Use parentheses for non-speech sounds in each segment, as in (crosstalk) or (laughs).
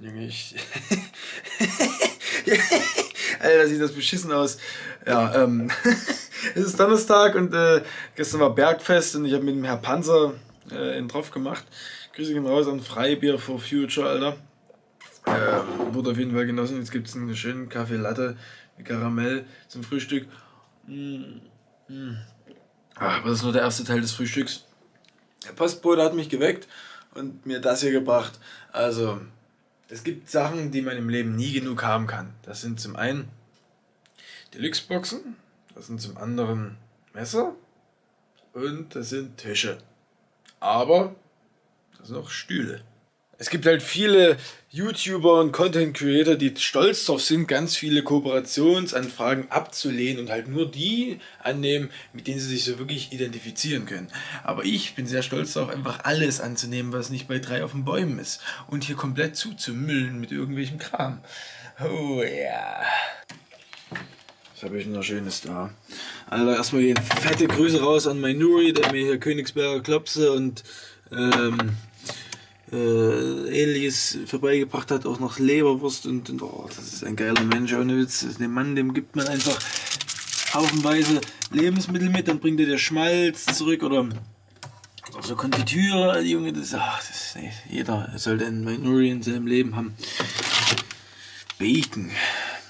Junge, ich. (laughs) Alter, sieht das beschissen aus. Ja, ähm, (laughs) es ist Donnerstag und äh, gestern war Bergfest und ich habe mit dem Herr Panzer äh, einen drauf gemacht. Grüße gehen raus an Freibier for Future, Alter. Äh, wurde auf jeden Fall genossen. Jetzt gibt es einen schönen Kaffee Latte mit Karamell zum Frühstück. Mm, mm. Ach, aber das ist nur der erste Teil des Frühstücks. Der Postbote hat mich geweckt und mir das hier gebracht. Also, es gibt Sachen, die man im Leben nie genug haben kann. Das sind zum einen Deluxe-Boxen, das sind zum anderen Messer und das sind Tische. Aber das sind auch Stühle. Es gibt halt viele YouTuber und Content Creator, die stolz darauf sind, ganz viele Kooperationsanfragen abzulehnen und halt nur die annehmen, mit denen sie sich so wirklich identifizieren können. Aber ich bin sehr stolz darauf, einfach alles anzunehmen, was nicht bei drei auf den Bäumen ist und hier komplett zuzumüllen mit irgendwelchem Kram. Oh ja. Was habe ich noch Schönes da? Also erstmal gehen fette Grüße raus an mein Nuri, der mir hier Königsberger Klopse und ähm, äh, ähnliches vorbeigebracht hat, auch noch Leberwurst und, und oh, das ist ein geiler Mensch, ohne Witz. Dem Mann, dem gibt man einfach haufenweise Lebensmittel mit, dann bringt er dir Schmalz zurück oder, so Konfitüre, Junge, das, ach, das nee, jeder sollte einen Minori in seinem Leben haben. Bacon.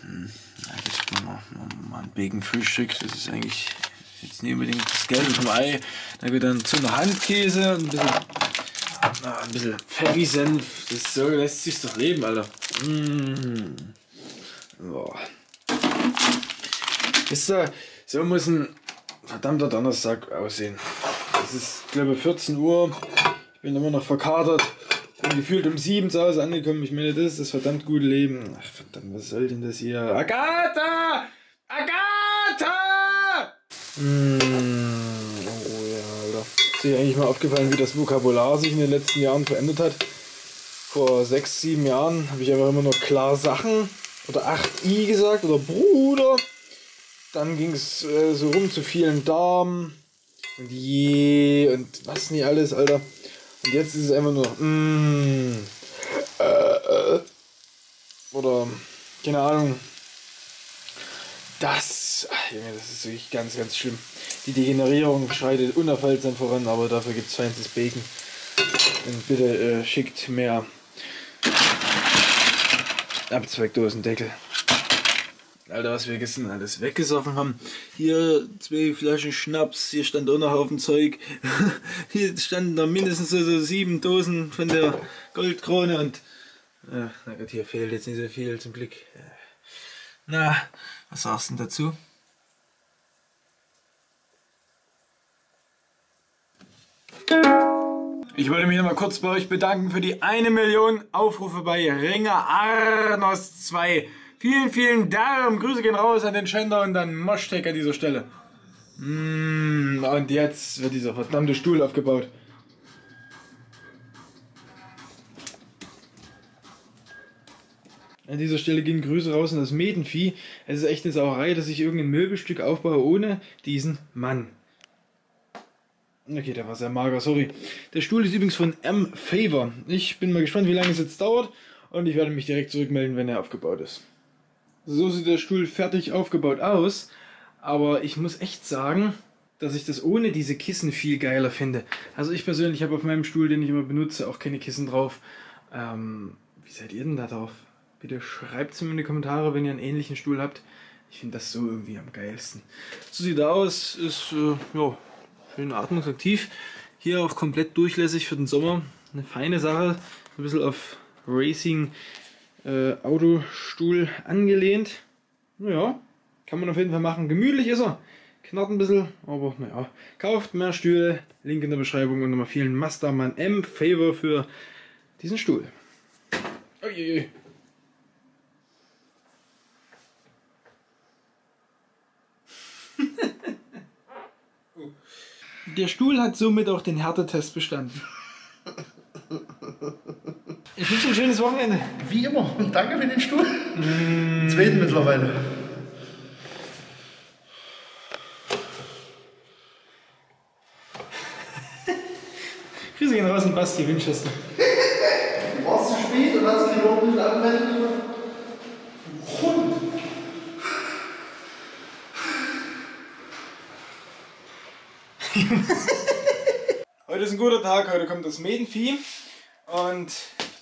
Hm, ja, mal, mal ein Bacon-Frühstück, das ist eigentlich jetzt nicht unbedingt das Gelbe vom Ei. Da wird dann zu einer Handkäse, ein bisschen na, ein bisschen Pfeffi-Senf. Das so lässt sich doch leben, Alter. Mmh. Boah. Wisst ihr, so muss ein verdammter Donnerstag aussehen. Es ist, glaube ich, 14 Uhr. Ich bin immer noch verkatert. Bin gefühlt um 7 zu Hause angekommen. Ich meine, das ist das verdammt gute Leben. Ach, verdammt, was soll denn das hier? Agatha! Agatha! Mmh ist dir eigentlich mal aufgefallen, wie das Vokabular sich in den letzten Jahren verändert hat? Vor sechs, sieben Jahren habe ich einfach immer nur klar Sachen oder 8i gesagt oder Bruder. Dann ging es äh, so rum zu vielen Damen und je und was nicht alles, Alter. Und jetzt ist es einfach nur mm, äh, äh, oder keine Ahnung. Das, ach, Junge, das ist wirklich ganz, ganz schlimm. Die Degenerierung schreitet unaufhaltsam voran, aber dafür gibt es feines Bacon. Und bitte äh, schickt mehr Abzweckdosendeckel. Alter, was wir gestern alles weggesoffen haben. Hier zwei Flaschen Schnaps, hier stand auch noch Haufen Zeug. (laughs) hier standen da mindestens so, so sieben Dosen von der Goldkrone und. Äh, na Gott, hier fehlt jetzt nicht so viel zum Glück. Na, was sagst du denn dazu? Ich wollte mich noch mal kurz bei euch bedanken für die eine Million Aufrufe bei Ringer Arnos 2. Vielen, vielen Dank. Grüße gehen raus an den Schänder und an Moschtek an dieser Stelle. Mm, und jetzt wird dieser verdammte Stuhl aufgebaut. An dieser Stelle gehen Grüße raus an das Medenvieh. Es ist echt eine Sauerei, dass ich irgendein Möbelstück aufbaue ohne diesen Mann. Okay, der war sehr mager, sorry. Der Stuhl ist übrigens von M. Favor. Ich bin mal gespannt, wie lange es jetzt dauert und ich werde mich direkt zurückmelden, wenn er aufgebaut ist. So sieht der Stuhl fertig aufgebaut aus, aber ich muss echt sagen, dass ich das ohne diese Kissen viel geiler finde. Also ich persönlich habe auf meinem Stuhl, den ich immer benutze, auch keine Kissen drauf. Ähm, wie seid ihr denn da drauf? Bitte schreibt es mir in die Kommentare, wenn ihr einen ähnlichen Stuhl habt. Ich finde das so irgendwie am geilsten. So sieht er aus, ist äh, ja, schön atmungsaktiv. Hier auch komplett durchlässig für den Sommer. Eine feine Sache. Ein bisschen auf Racing äh, Autostuhl angelehnt. Naja, kann man auf jeden Fall machen. Gemütlich ist er. Knarrt ein bisschen, aber naja. Kauft mehr Stühle. Link in der Beschreibung und nochmal vielen Mastermann M Favor für diesen Stuhl. Uiuiui. Der Stuhl hat somit auch den Härtetest bestanden. Ich wünsche ein schönes Wochenende. Wie immer. Und (laughs) danke für den Stuhl. Mm. Zweiten mittlerweile. Grüße gehen raus an Basti Winchester. (laughs) Du warst zu spät und hast die Worte anwenden. Hund. (laughs) Heute ist ein guter Tag, heute kommt das Medenvieh und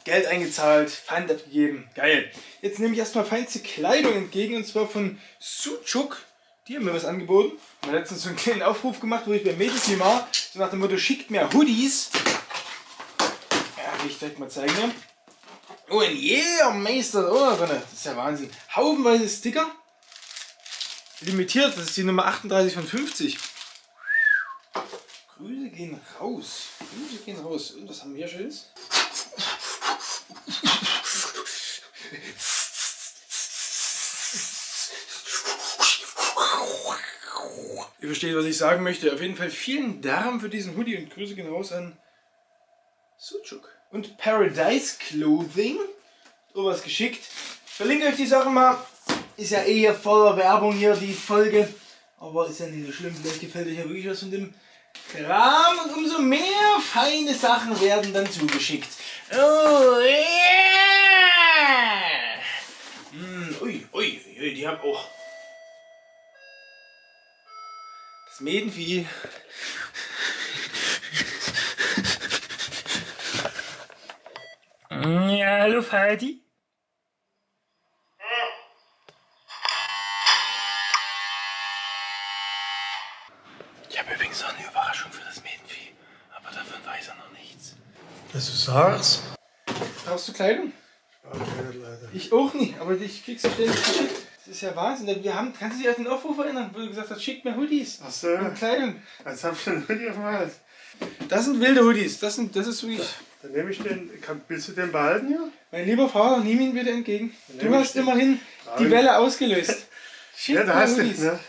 Geld eingezahlt, Pfand abgegeben. Geil. Jetzt nehme ich erstmal feinste Kleidung entgegen und zwar von Suchuk. Die haben mir was angeboten. Ich habe letztens so einen kleinen Aufruf gemacht, wo ich beim Medenvieh war. So nach dem Motto, schickt mir Hoodies. Ja, will ich direkt mal zeigen. hier. Oh, ein yeah, Meister, oh, drin. Das ist ja Wahnsinn. Haufenweise Sticker. Limitiert, das ist die Nummer 38 von 50. Grüße gehen raus. Grüße gehen raus. Und was haben wir Schönes? Ihr versteht, was ich sagen möchte. Auf jeden Fall vielen Dank für diesen Hoodie und Grüße gehen raus an Suchuk. Und Paradise Clothing. So was geschickt. Ich verlinke euch die Sachen mal. Ist ja eh hier voller Werbung hier, die Folge. Aber ist ja nicht so schlimm. Vielleicht gefällt euch ja wirklich was von dem Kram. Und umso mehr feine Sachen werden dann zugeschickt. Oh, yeah! Mm, ui, ui, ui, die haben auch das Medenvieh. Ja, hallo Fadi. Ich habe übrigens noch eine Überraschung für das Medenvieh. Aber davon weiß er noch nichts. Dass du sagst. Brauchst du Kleidung? Ich auch nicht, aber ich krieg's ja ständig geschickt. Das ist ja Wahnsinn. Wir haben, kannst du dich an den Aufruf erinnern, wo du gesagt hast, schickt mir Hoodies Ach so. und Kleidung. Jetzt hab ich einen Hoodie auf dem Hals. Das sind wilde Hoodies. Das, sind, das ist wirklich. Dann nehme ich den. Kann, willst du den behalten hier? Mein lieber Vater, nimm ihn bitte entgegen. Du ich hast den. immerhin die. Welle ausgelöst. (laughs) Schick Ja, mir da hast du Hoodies. ne?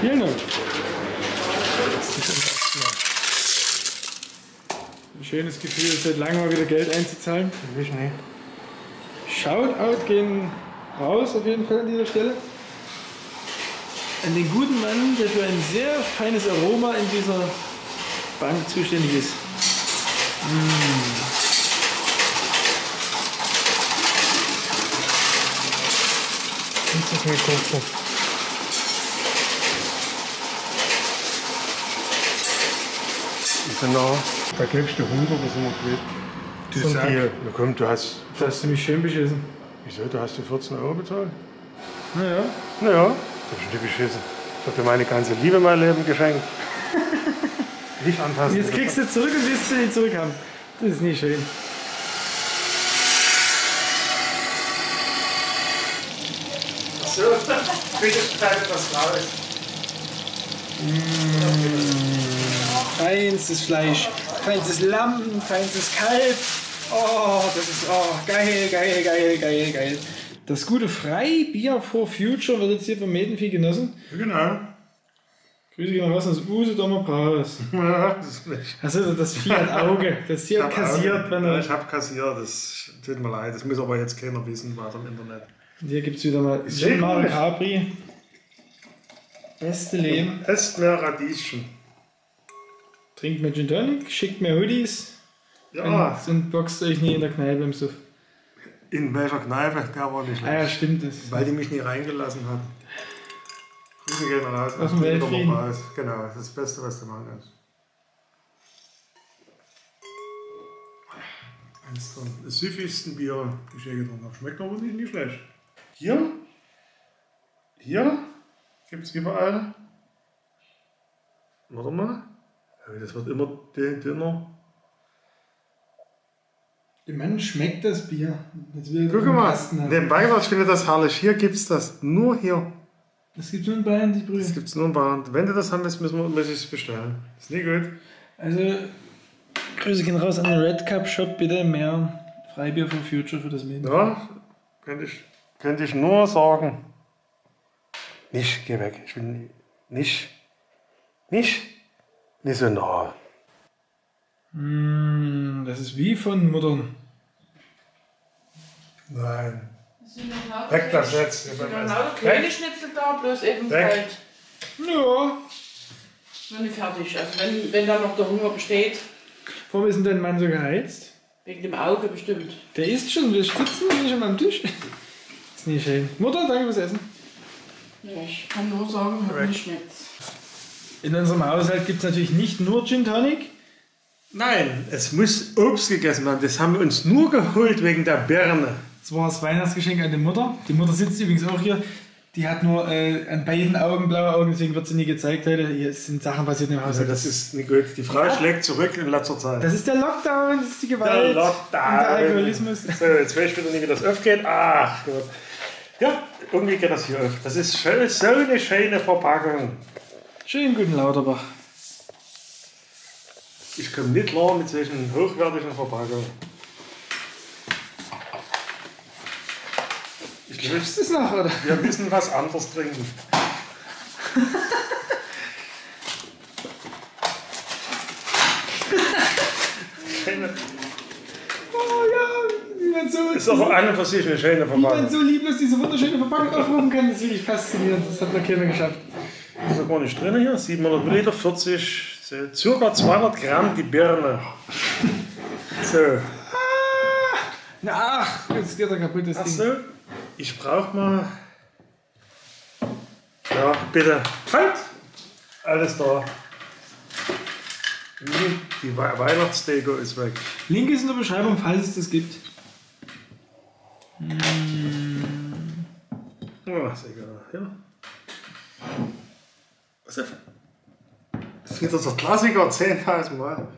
Vielen Dank. Ein schönes Gefühl, seit langem mal wieder Geld einzuzahlen. Ich nicht. Shoutout gehen raus auf jeden Fall an dieser Stelle. An den guten Mann, der für ein sehr feines Aroma in dieser Bank zuständig ist. Nicht so viel gucken. Genau. Da kriegst du 100, das ist immer gut. Du die, na komm, du hast, Du hast mich schön beschissen. wieso, du hast dir 14 Euro bezahlt? Naja. Naja, das ist nicht beschissen. Ich hab dir meine ganze Liebe in mein Leben geschenkt. (laughs) Nicht anfassen. Jetzt kriegst du zurück und willst du nicht zurückhaben. Das ist nicht schön. So, (laughs) bitte schneid das raus. Feinstes Fleisch, feinstes Lamm, feinstes Kalb. Oh, das ist oh, geil, geil, geil, geil, geil. Das gute Freibier for Future wird jetzt hier vom Medenvieh genossen. Genau. Grüße gehen raus aus Usedomer Bras. Ja, (laughs) das ist nicht. Also das Vieh hat Auge. Das Tier hab kassiert, wenn er. Ich habe kassiert, das tut mir leid. Das muss aber jetzt keiner wissen, weiter im Internet. Hier gibt es wieder mal komisch. Capri. Beste Leben. Esst mehr Radieschen. Trinkt mir Gin Tonic, schickt mir Hoodies Ja, und, und boxt euch nie in der Kneipe im Suff. in welcher Kneipe? Der war nicht Ah ja, schlecht. stimmt das. Weil die mich nie reingelassen hat. Grüße gehen raus. Auf dem Weltfrieden. Genau, das ist das Beste, was du machen kannst. Eins der süffigsten Biere, die ich je getrunken habe. Schmeckt aber nicht, nicht schlecht. Hier, hier gibt es überall. Warte mal. Ja, Das wird immer dün- dünner. Dem Mann schmeckt das Bier. Er Guck mal, haben. nebenbei gesagt, ich finde das herrlich. Hier gibt es das. Nur hier. Das gibt es nur in Bayern, die Das Brühe. gibt es nur in Bayern. Wenn du das haben willst, müssen wir, muss ich es bestellen. Ist nie gut. Also, Grüße gehen raus an den Red Cup Shop, bitte mehr Freibier for Future für das Mädchen. Ja, könnte ich, könnte ich nur sagen. Nicht, geh weg. Ich will nicht, nicht, nicht so nah. Mm, das ist wie von Muttern. Nein. Weg das jetzt. es sind lauter kleine Schnitzel da, bloß eben Weg. halt Ja. noch nicht fertig. Also wenn, wenn da noch der Hunger besteht, Warum ist denn dein Mann so geheizt? wegen dem Auge bestimmt. Der isst schon, wir sitzen hier schon am Tisch. Ist nicht schön. Mutter, danke fürs Essen. Ja, ich kann nur sagen, hat nicht schmeckt. In unserem Haushalt gibt es natürlich nicht nur Gin Tonic. Nein, es muss Obst gegessen werden. Das haben wir uns nur geholt wegen der Birne. Das war das Weihnachtsgeschenk an die Mutter. Die Mutter sitzt übrigens auch hier. Die hat nur äh, an beiden Augen blaue Augen, deswegen wird sie nie gezeigt heute. Hier sind Sachen passiert im Haushalt. das ist nicht gut. Die Frau schlägt zurück in letzter Zeit. Das ist der Lockdown, das ist die Gewalt Der und der Alkoholismus. So, jetzt weiß ich wieder nicht, wie das aufgeht. Ach Gott. Ja, irgendwie geht das hier auf. Das ist so eine schöne Verpackung. Schönen guten Lauterbach. Ich komme nicht klar mit solchen hochwertigen Verpackungen. Ich Ist das noch, oder? wir müssen was anderes trinken. Schöne- Oh ja, wie man so, Ist aber an und für sich eine schöne wie man Verpackung. so lieblos diese wunderschöne Verpackung aufrufen kann, das ist wirklich faszinierend. Das hat noch keiner geschafft. Ist noch gar nicht drin hier. 700 Milliliter, 40, so, ca. 200 Gramm die Birne. (laughs) So. Na, ach, jetzt geht er kaputt, das Ach Ding. so. Ich brauch mal. Ja, bitte. Halt! Alles da. Hm, Die We Weihnachtsdeko ist weg. Link ist in der Beschreibung, falls es das gibt. Oh, ist egal. Ja. Ist das? Wieder so Klassiker, 10.000 Mal.